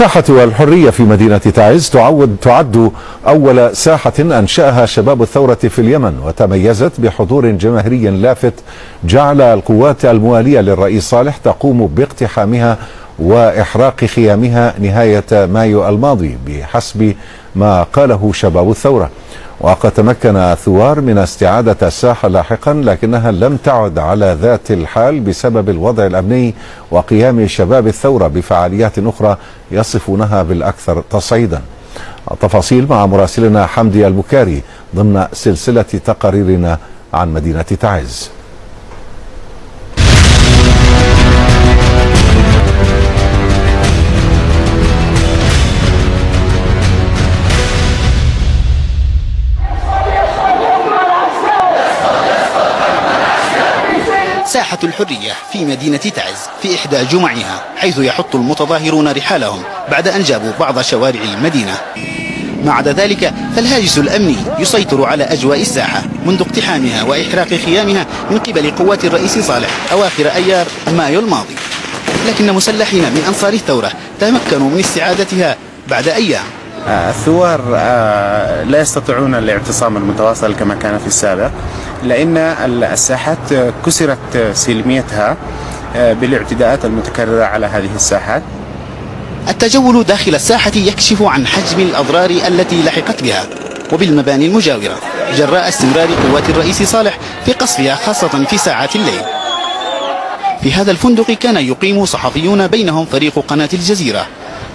ساحة الحرية في مدينة تعز تعود تعد أول ساحة أنشأها شباب الثورة في اليمن وتميزت بحضور جماهيري لافت جعل القوات الموالية للرئيس صالح تقوم باقتحامها وإحراق خيامها نهاية مايو الماضي بحسب ما قاله شباب الثورة. وقد تمكن الثوار من استعادة الساحة لاحقا لكنها لم تعد على ذات الحال بسبب الوضع الأمني وقيام شباب الثورة بفعاليات أخرى يصفونها بالأكثر تصعيدا. التفاصيل مع مراسلنا حمدي البكاري ضمن سلسلة تقاريرنا عن مدينة تعز. ساحة الحرية في مدينة تعز في إحدى جمعها حيث يحط المتظاهرون رحالهم بعد أن جابوا بعض شوارع المدينة. ما عدا ذلك فالهاجس الأمني يسيطر على أجواء الساحة منذ اقتحامها وإحراق خيامها من قبل قوات الرئيس صالح أواخر أيار مايو الماضي. لكن مسلحين من أنصار الثورة تمكنوا من استعادتها بعد أيام. الثوار لا يستطيعون الاعتصام المتواصل كما كان في السابق لأن الساحات كسرت سلميتها بالاعتداءات المتكررة على هذه الساحات. التجول داخل الساحة يكشف عن حجم الأضرار التي لحقت بها وبالمباني المجاورة جراء استمرار قوات الرئيس صالح في قصفها خاصة في ساعات الليل. في هذا الفندق كان يقيم صحفيون بينهم فريق قناة الجزيرة.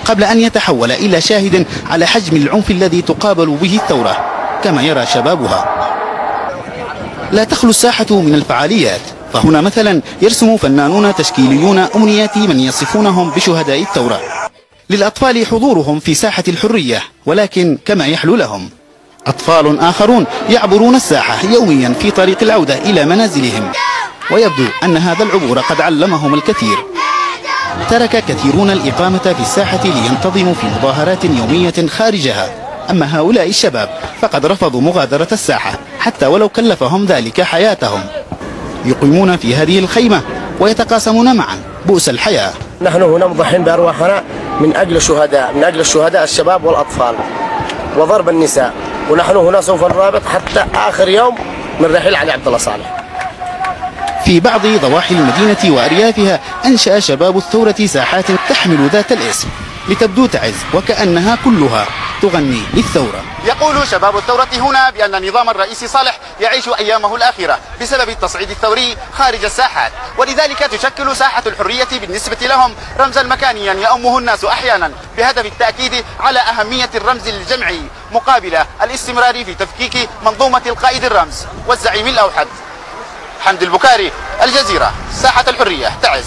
قبل أن يتحول إلى شاهد على حجم العنف الذي تقابل به الثورة كما يرى شبابها. لا تخلو الساحة من الفعاليات. فهنا مثلا يرسم فنانون تشكيليون أمنيات من يصفونهم بشهداء الثورة. للأطفال حضورهم في ساحة الحرية ولكن كما يحلو لهم. أطفال آخرون يعبرون الساحة يوميا في طريق العودة إلى منازلهم. ويبدو أن هذا العبور قد علمهم الكثير. ترك كثيرون الإقامة في الساحة لينتظموا في مظاهرات يومية خارجها. أما هؤلاء الشباب فقد رفضوا مغادرة الساحة حتى ولو كلفهم ذلك حياتهم. يقيمون في هذه الخيمة ويتقاسمون معا بؤس الحياة. نحن هنا مضحين بأرواحنا من أجل الشهداء من أجل الشهداء الشباب والأطفال وضرب النساء. ونحن هنا سوف نرابط حتى آخر يوم من رحيل علي عبد الله صالح. في بعض ضواحي المدينة وأريافها أنشأ شباب الثورة ساحات تحمل ذات الاسم لتبدو تعز وكأنها كلها تغني للثورة. يقول شباب الثورة هنا بأن نظام الرئيس صالح يعيش أيامه الأخيرة بسبب التصعيد الثوري خارج الساحات ولذلك تشكل ساحة الحرية بالنسبة لهم رمزا مكانيا يأمه الناس أحيانا بهدف التأكيد على أهمية الرمز الجمعي مقابل الاستمرار في تفكيك منظومة القائد الرمز والزعيم الأوحد. حمد البكاري الجزيرة ساحة الحرية تعز.